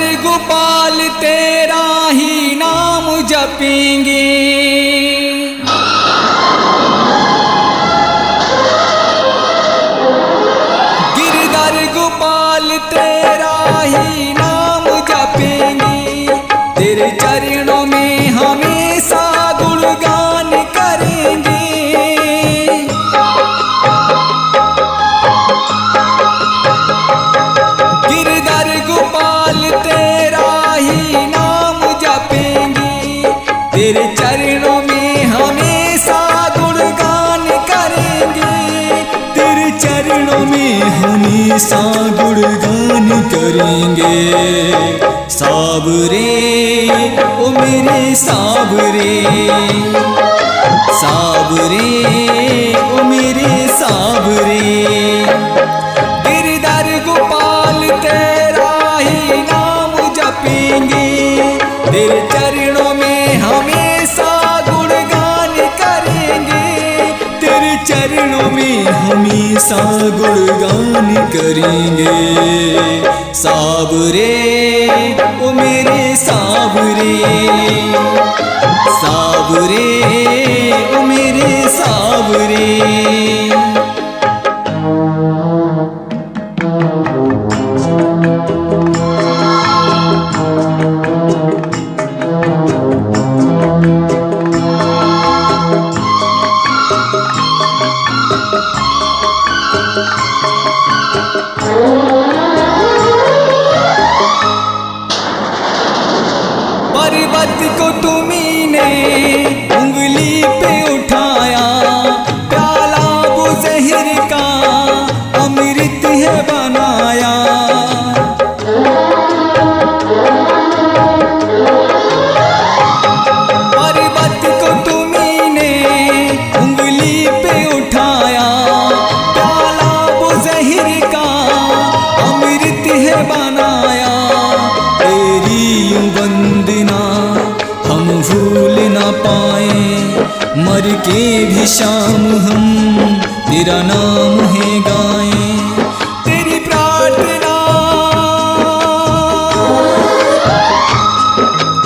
गोपाल तेरा ही नाम जपेंगे। हमेशा गुणगान करेंगे। साबरे ओ मेरे साबरे गुणगान करेंगे। साबरे ओ मेरे साबरे पर्वत को तुम्ही उंगली शाम हम। तेरा नाम है गाएँ, तेरी प्रार्थना।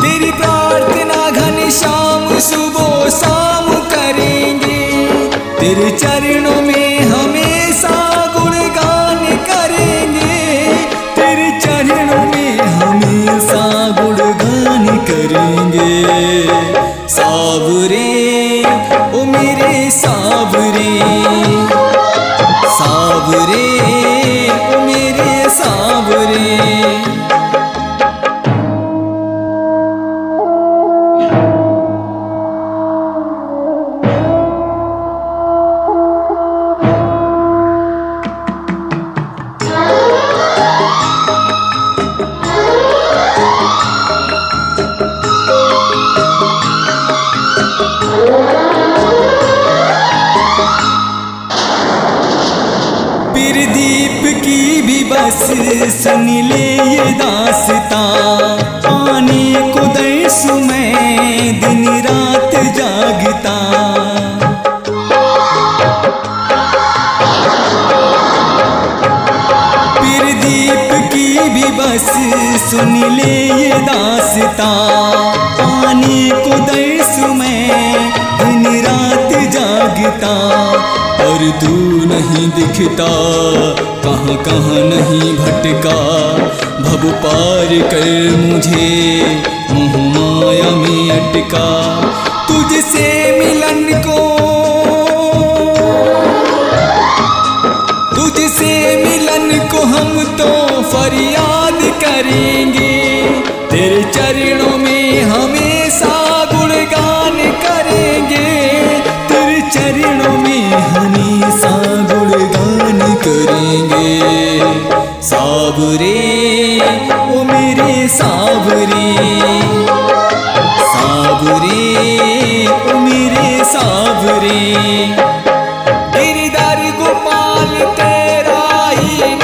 तेरी प्रार्थना घन श्याम सुबह शाम करेंगे। तेरे चरणों में हमेशा गुणगान करेंगे। तेरे चरणों में हमेशा गुणगान करेंगे। साबरे ओ साबरे ओ मेरे साबरे प्रदीप भी बस सुन ले ये दासता। पाने को दर्श में दिन रात जागता। फिर दीप की भी बस सुन ले ये दासता। पाने को दर्श में दिन रात जागता। पर तू नहीं दिखता, कहाँ कहाँ नहीं भटका। भव पार कर मुझे, मोह माया में अटका। तुझसे मिलन को, तुझसे मिलन को हम तो फरियाद करेंगे। तेरे चरणों गोपाल तेरा ही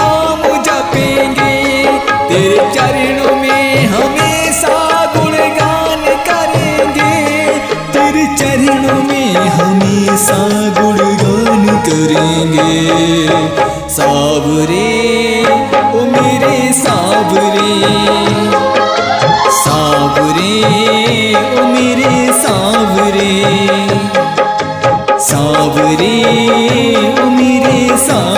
में हमेशा गुणगान करेंगे। तेरे चरणों में हमेशा गुणगान करेंगे। साबरे ओ मेरे साबरे रे मेरे सा